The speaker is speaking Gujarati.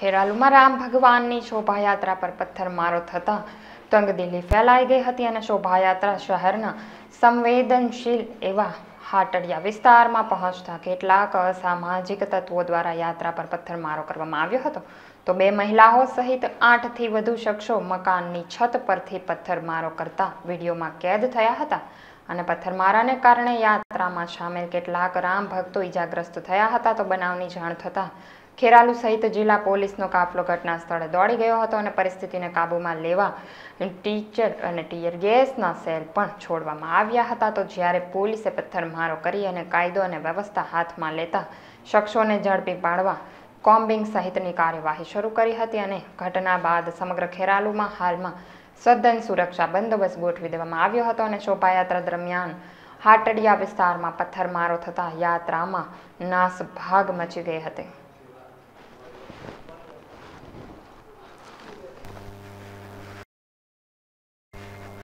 ખેરાલુમાં રામ ભગવાનની શોભાયાત્રા પર પથ્થરમારો થતાં તંગદિલી ફેલાઈ ગઈ હતી અને શોભાયાત્રા શહેરના સંવેદનશીલ એવા હાટડિયા વિસ્તારમાં પહોંચતા કેટલાક અસામાજિક તત્વો દ્વારા યાત્રા પર પથ્થરમારો કરવામાં આવ્યો હતો. તો બે મહિલાઓ સહિત આઠથી વધુ શખ્સો મકાનની છત પરથી પથ્થરમારો કરતા વિડીયોમાં કેદ થયા હતા અને પથ્થરમારાને કારણે યાત્રામાં સામેલ કેટલાક રામ ભક્તો ઈજાગ્રસ્ત થયા હતા. તો બનાવની જાણ થતાં ખેરાલુ સહિત જિલ્લા પોલીસનો કાફલો ઘટના સ્થળે દોડી ગયો હતો અને પરિસ્થિતિને કાબૂમાં લેવા ટીચર અને ટીયર ગેસના સેલ પણ છોડવામાં આવ્યા હતા. તો જ્યારે પોલીસે પથ્થરમારો કરી અને કાયદો અને વ્યવસ્થા હાથમાં લેતા શખ્સોને ઝડપી પાડવા કોમ્બિંગ સહિતની કાર્યવાહી શરૂ કરી હતી અને ઘટના બાદ સમગ્ર ખેરાલુમાં હાલમાં સદન સુરક્ષા બંદોબસ્ત ગોઠવી દેવામાં આવ્યો હતો અને શોભાયાત્રા દરમિયાન હાટડિયા વિસ્તારમાં પથ્થરમારો થતા યાત્રામાં નાસભાગ મચી ગઈ હતી.